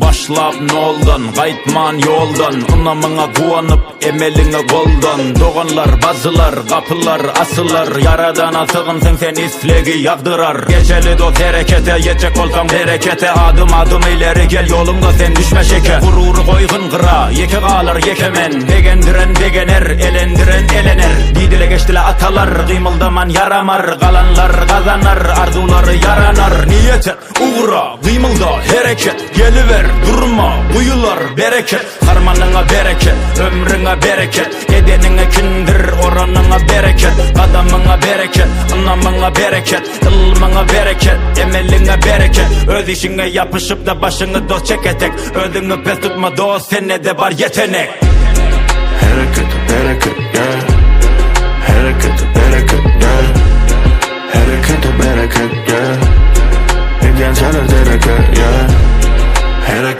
Başlap noldan, qaytman yoldan. Unamına guanıp, emeline goldan Doğanlar, bazılar, kapılar, asılar. Yaradan atığın sen sen islegi yağdırar Geceli dost harekete, yetecek olsan berekete. Adım adım ileri gel yolumda sen düşme şeke. Gururu koygun kıra, yeke kalır yekemen Degendiren degener, elendiren elener. Didile geçtile atalar, kıymıldaman yaramar. Kalanlar kazanar, hareket Geliver, durma, buyular bereket. Harmanına bereket, ömrüne bereket. Edenine kindir, oranına bereket. Adamına bereket, anamına bereket. Ilmına bereket, emeline bereket. Öz işine yapışıp da başını dost çeketek. Ödünü pes tutma dost, sende de var yetenek. Hareket, bereket, yeah.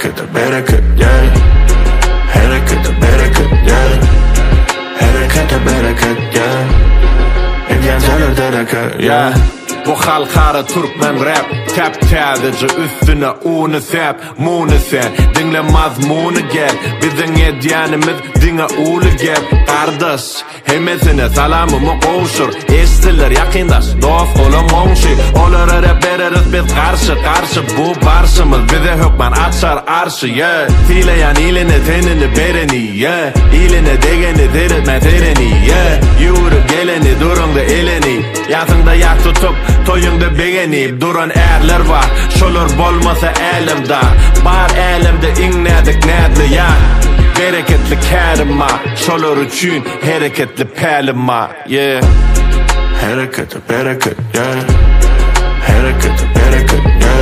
Hareket, bereket, yeah. Hareket, bereket, yeah. Hareket, bereket, yeah. Egen çalır dereket, yeah. Bu halkara Türkmen rap Tap tadici üstüne unu sep Munu sen dinle mazmunu gel Bizim edyanimiz dine ulu gel Kardeş hemesine salamımı koşur Estiler yakindaş dost ola monşi Olara rap veririz biz karşı karşı Bu barşımız bize hükman açar arşı yeah. yani iline tenini bereni yeah. İline degeni diriltme sereni yeah. Yürü Yatında yak tutup toyunda beğenip duran erler var Şolur bolmasa elimde Bar elimde innedik nedli ya Bereketli kerima Şolur üçün hareketli pelima Yeah Hareket, bereket, yeah. Hareket, bereket, yeah.